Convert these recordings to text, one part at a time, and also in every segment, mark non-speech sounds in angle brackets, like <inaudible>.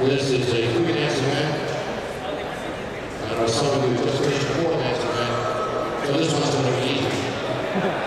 This is a free dance event. And our son who just finished a four dance event. So this one's going to be easy. <laughs>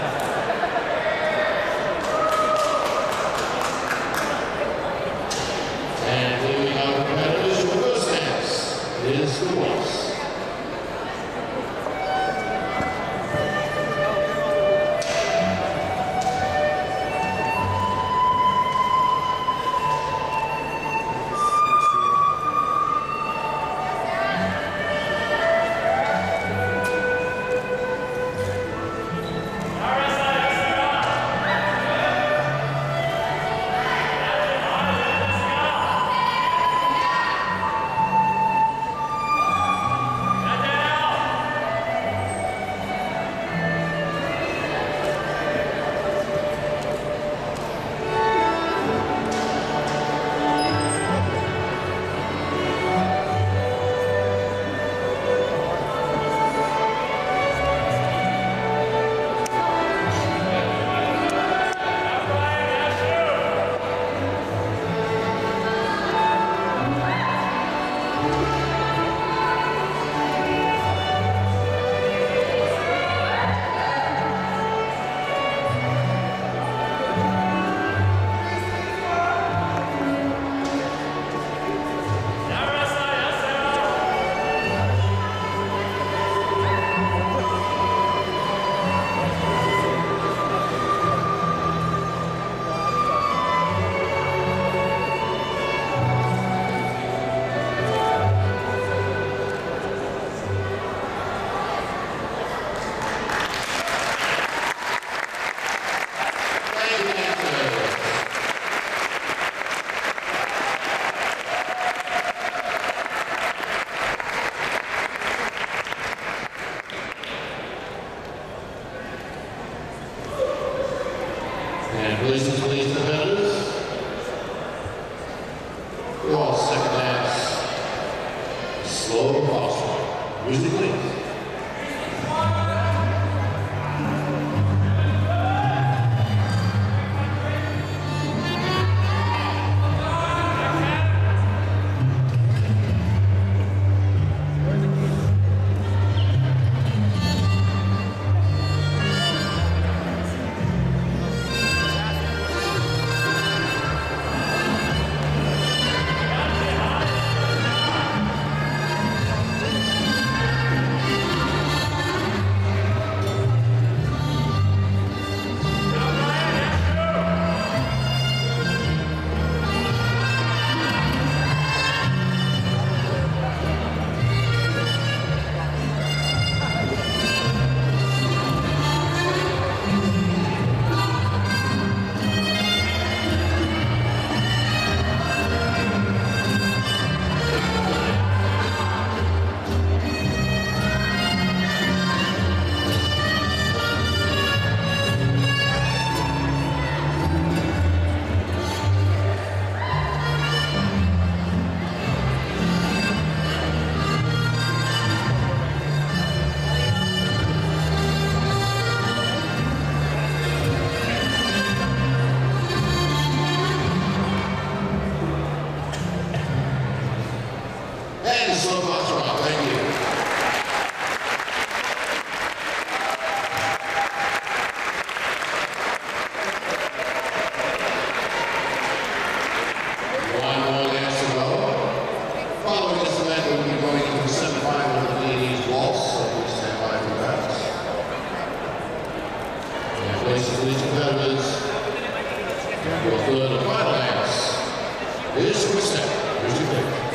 And. We're second dance. Slow Foxtrot. Music, please. した。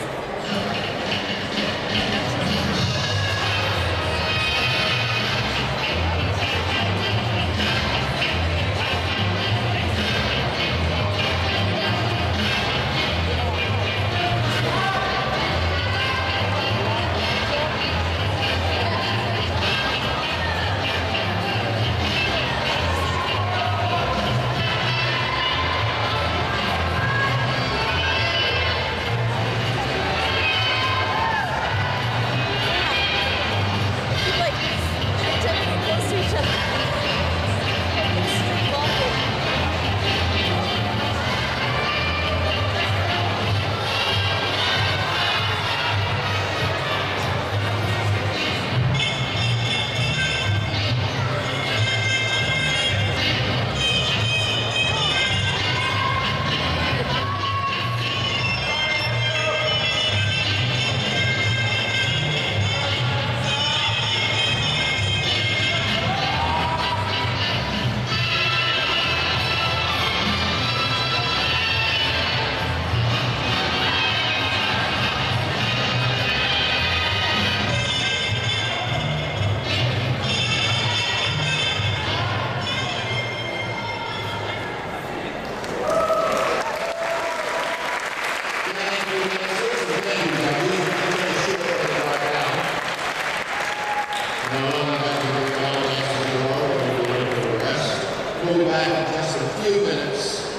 Be back just a few minutes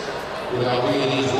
with our B&E's